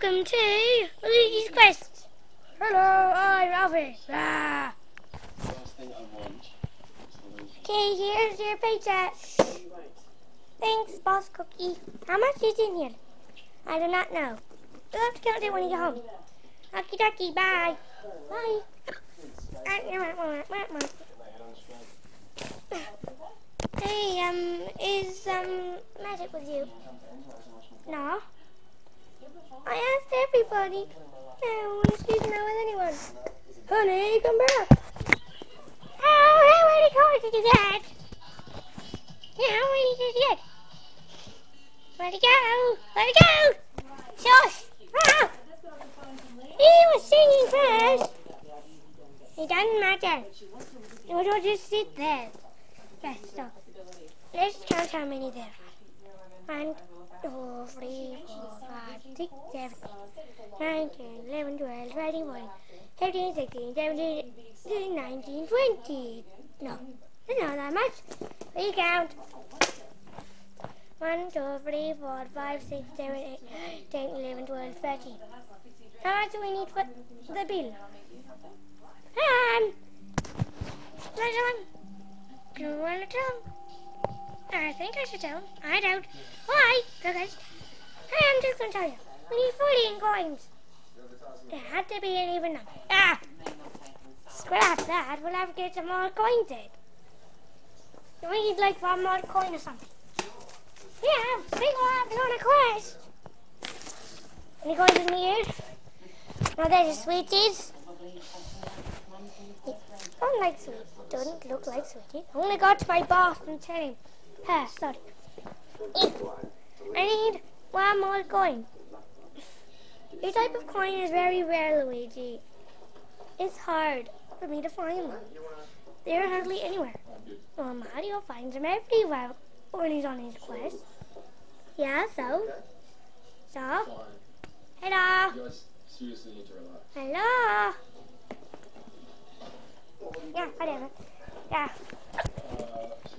Welcome to Luigi's Quest. Hello, I'm Alfie. Ah. First thing I want is the Luigi. Okay, here's your paycheck. Thanks, Boss Cookie. How much is in here? I do not know. You'll have to count it when you get home. Okie dokie, bye. Bye. Hey, um, is, um, Magic with you? No. Everybody. I don't want to speak now with anyone. Honey, come back. Oh, where'd he go? Did you get? Yeah, where did you get? Where'd he go? Where'd he go? Shush! Ah! He was singing first. It doesn't matter. You will just sit there. So. Let's count how many there are. One, two, three, four, five, six, seven, nine, ten, eleven, twelve, thirteen, fourteen, fifteen, sixteen, seventeen, eighteen, nineteen, twenty. No, that's not that much. We count. One, two, three, four, five, six, seven, eight, nine, ten, eleven, twelve, thirteen. How much do we need for the bill? Um, let on. Do you want to tell? I think I should tell. I don't. Why? Because hey, I'm just to tell you. We need 14 coins. There had to be an even number. Ah! Scrap that. We'll have to get some more coins in. We need like one more coin or something. Yeah, will have on a quest. Any coins in here? No, there's a sweeties. Don't like sweet. Doesn't look like sweetie. I only got to my boss and tell him. Ah, sorry. I need one more coin. Your type of coin is very rare, Luigi. It's hard for me to find them. They're hardly anywhere. Well, Mario finds them everywhere when he's on his quest. Yeah, so? So? Hello? Hello? Yeah, whatever. Yeah.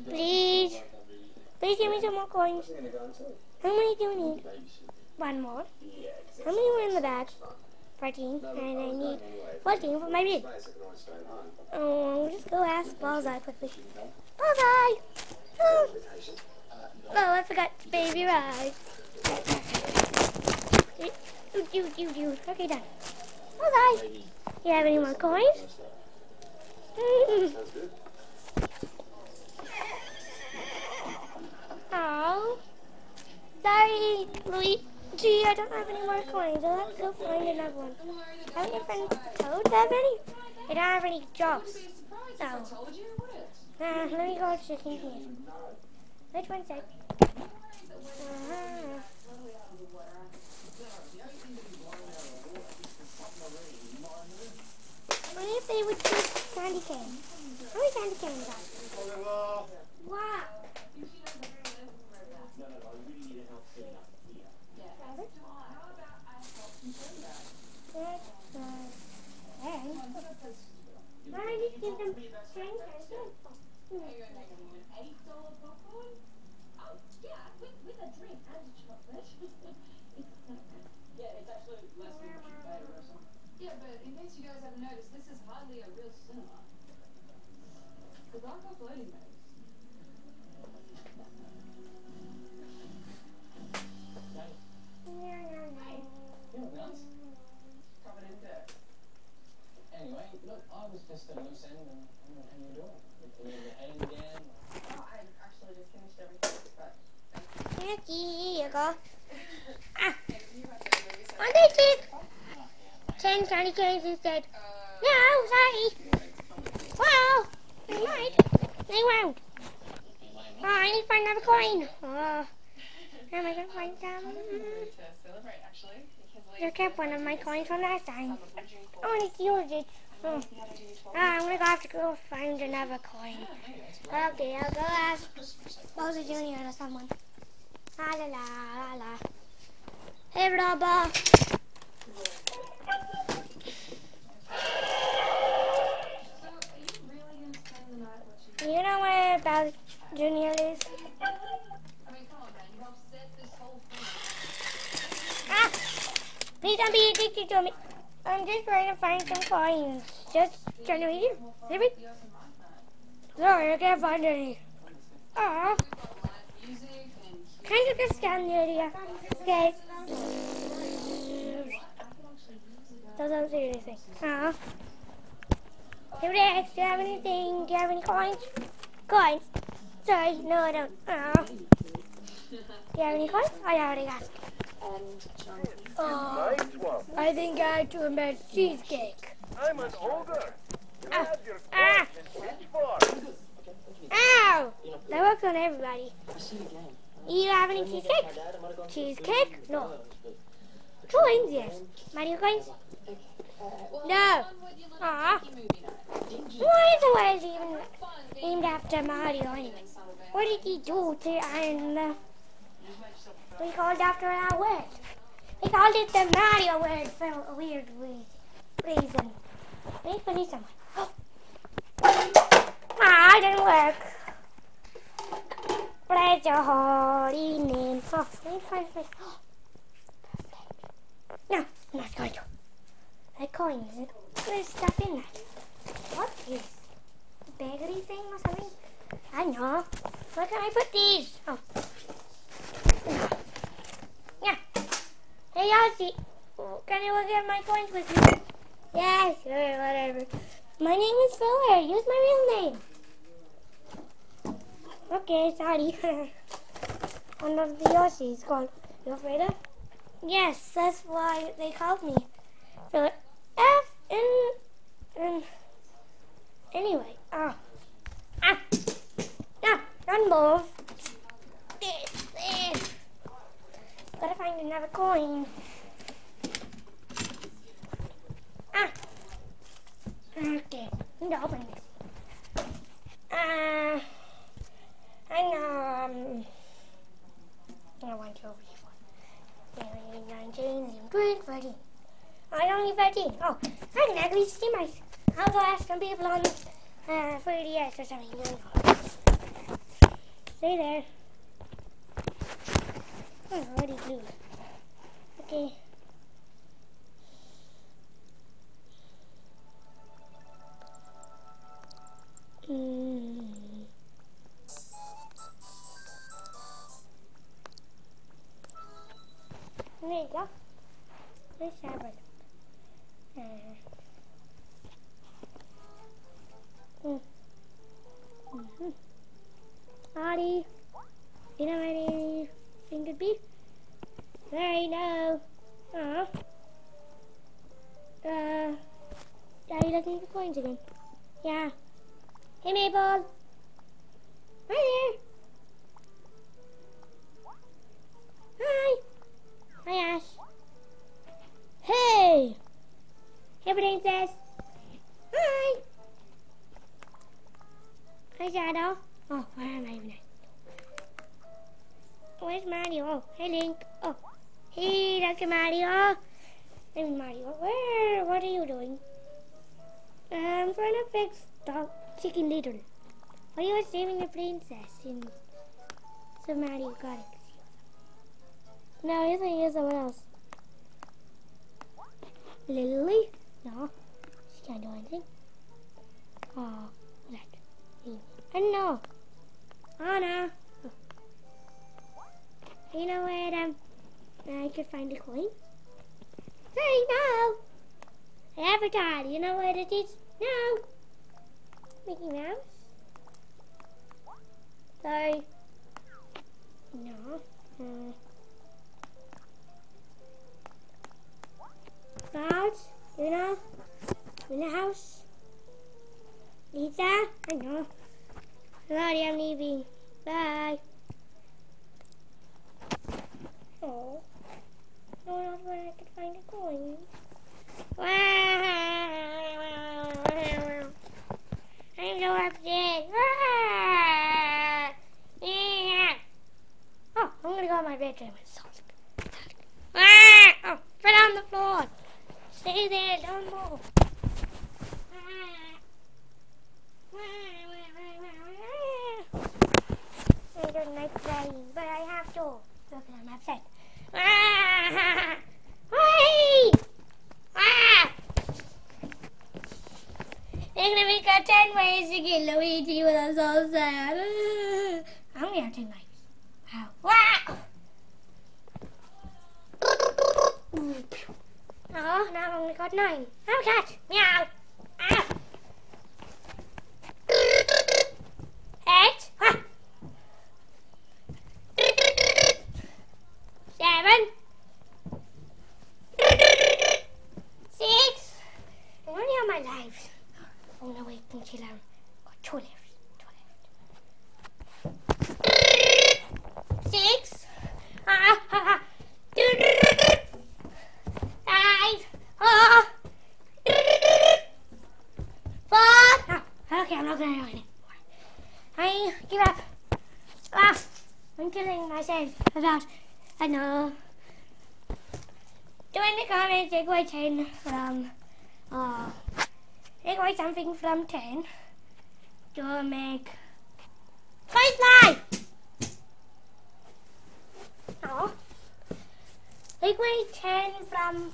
Please. Please give me some more coins. How many do you need? One more. How many were in the bag? 14. And I need 14 for my bid. Oh, just go ask Bullseye quickly. Bullseye! Oh, oh I forgot Baby Ride. Okay, done. Bullseye! You have any more coins? Mm. Oh. Sorry, Luigi, I don't have any more coins. I'll have to go find another one. Haven't your friend Toad have any? They don't have any jobs. No. Uh, let me go check in here. Wait one sec. Uh-huh. Only if they would give candy cane. How many candy canes are there? Wow. Don't you give them ten Yeah, but in case you guys haven't noticed, this is hardly a real cinema. Because I've got floating bags. Covered in dirt. Anyway, look, I was just a loose end and and how you doing? You need your hand again? Oh, I actually just finished everything, but Here you go. Ah, you went to the movie center. one day chick. Ten candy canes instead. No, sorry. Well, they might. They won't. Oh, I coin. Oh, am I gonna find actually, You kept one of my coins from last time. I want to it. Oh. Ah, I'm gonna go have to go find another coin. Okay, I'll go ask Bowser Jr. or someone. La la la la la. Hey, Robo. You know where Bowser Jr. is? I mean, come on, man. You've upset this whole thing. Ah! Please don't be addicted to me. I'm just trying to find some coins. Just trying to it. Let me. Sorry, I can't find any. And kind of just down the area. Okay. Doesn't say anything. It is. Do you have anything? Do you have any coins? Coins? Sorry, no, I don't. Ah. Do you have any coins? I already asked. Oh, Nice one. I think I had to invent cheesecake. I'm an ogre. You Ah. have your Ah. coins in which form? Ow! That works on everybody. You have any cheesecake? Cheesecake? No. Coins, yes. Mario coins? No. Aw. Why is the world even named after Mario anyway? What did he do to and uh, we called after our word? We called it the Mario word for a weird re- reason. Wait for me someone. ah, it didn't work. Bless your holy name. Oh, let me find my. No, I'm not going to. That coin is it? There's stuff in that. What is bakery thing or something? I know. Where can I put these? Oh. Yeah. Hey, Ozzy. Can you look at my coins with me? Yeah, sure, whatever. My name is Filler. Use my real name. Okay, sorry. One of the Yoshis called. You afraid of? Yes, that's why they called me. Filler. F in in anyway. Ah. Ah. No, don't move. There, there. Gotta find another coin. Ah. Okay. Need to open this. Ah. I know. Um, I want to over here. 19, 20, 13. I only 13. Oh, I can actually see my. I'll go ask some people on uh, 3DS or something. Stay there. Oh, already blue. Okay. Mm. There. Let's have it. You go. Aw. Uh, Daddy looking for coins again. Yeah. Hey, Mabel. Hi there. Hi. Hi, Ash. Hey. Hey, princess. Hi. Hi, Shadow. Oh, where am I even at? Where's Mario? Oh, hey, Link. Oh, hey, Dr. Mario. I'm Mario. Where? What are you doing? I'm trying to fix the Chicken Little. Why you are saving the princess in Super Mario Galaxy? No, you're thinking someone else. Lily? No, she can't do anything. Oh, that. Don't know. Anna. Oh. You know where I could find a coin? Hey, no. Avatar, you know what it is? No. Mickey Mouse? Sorry. No. Uh, Gods, you know? The house? Lisa? I know. Sorry, I'm leaving. Bye. I don't like crying, but I have to. Look, I'm upset. They're gonna make a 10 ways to get Luigi with I'm sad. I'm gonna have 10 ways. Got nine. Oh! Eight! Seven! Six! I only have my lives. Oh no, wait, until I'm got two left. Two left. Six. Ah, ah, ah. Five. Ah. Four. Ah, okay, I'm not gonna do it. Give up. Ah, I'm killing myself about, I know. Do in the comments, take away 10 from, uh, take away something from 10 to make five live. No. Take away 10 from,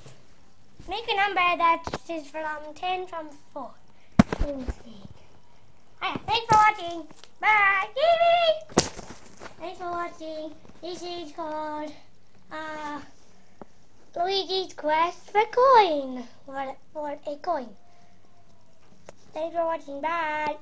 make a number that is from 10 from 4. Let me see. Thanks for watching. Bye. Thanks for watching. This is called, uh, Luigi's Quest for Coin. What, what a coin. Thanks for watching. Bye.